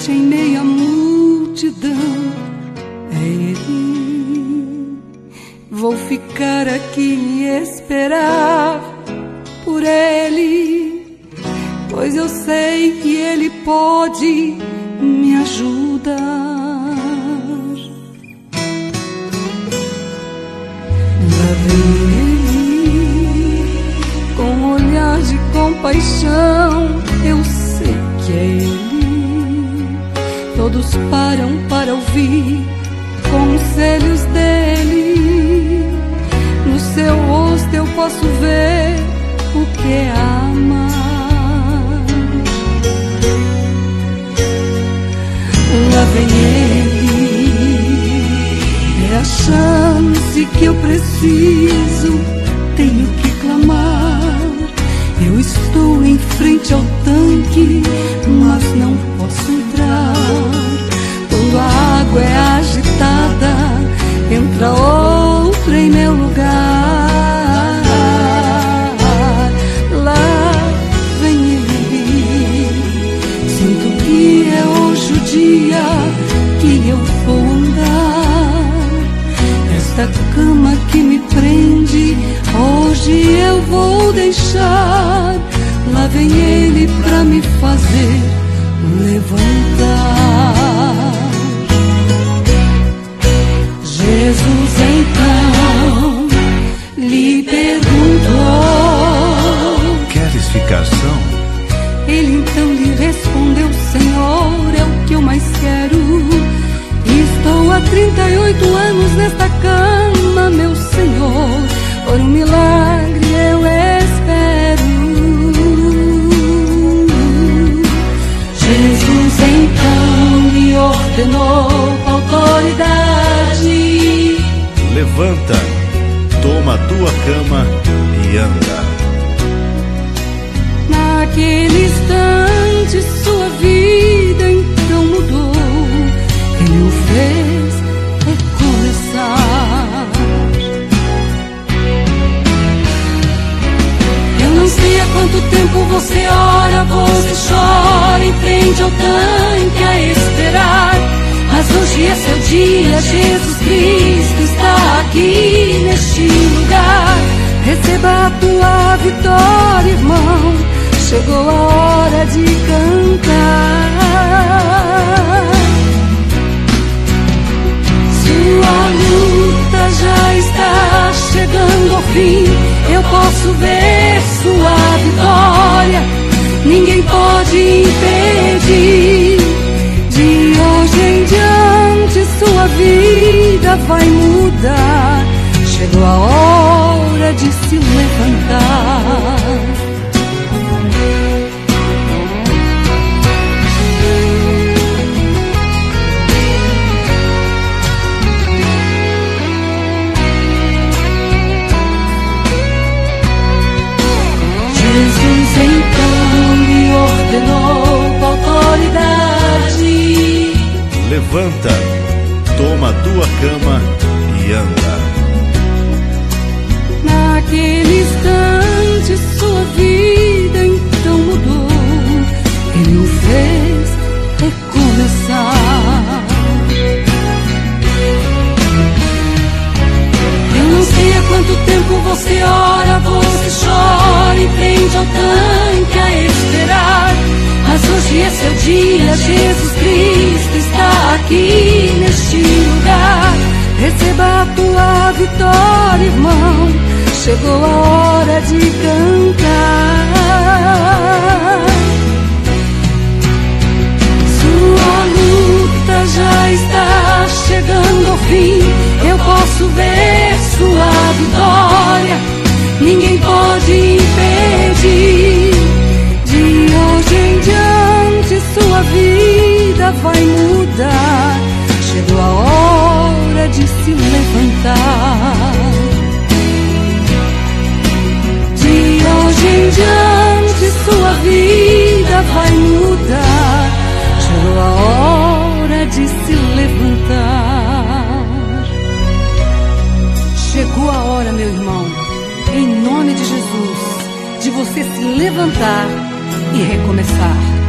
distante em meia multidão. É Ele. Vou ficar aqui e esperar por Ele, pois eu sei que Ele pode me ajudar. Lá vem Ele, com um olhar de compaixão, eu sei que é Ele. Todos param para ouvir conselhos dele. No seu rosto eu posso ver o que é amar. Lá vem ele, é a chance que eu preciso. Tenho que frente ao tanque, mas não posso entrar. Quando a água é agitada, entra outra em meu lugar. Lá vem ele. Sinto que é hoje o dia que eu vou andar. Esta cama que me prende, hoje eu vou deixar. Lá vem ele pra me fazer levantar. Levanta, toma tua cama e anda. Naquele instante sua vida então mudou. Ele o fez recomeçar. Eu não sei há quanto tempo você ora, você chora em frente ao tanque a esperar. Mas hoje é seu dia, Jesus Cristo aqui neste lugar. Receba a tua vitória, irmão. Chegou a hora de cantar. Sua luta já está chegando ao fim. Eu posso ver sua vitória. Ninguém pode impedir. De hoje em diante, sua vida vai mudar. Chegou a hora de se levantar. Jesus então lhe ordenou com autoridade. Levanta, toma tua cama e anda. Hoje é seu dia, Jesus Cristo está aqui neste lugar. Receba a tua vitória, irmão. Chegou a hora de cantar. Sua luta já está chegando ao fim. Eu posso ver sua vitória. Ninguém pode vai mudar. Chegou a hora de se levantar. Chegou a hora, meu irmão, em nome de Jesus, de você se levantar e recomeçar.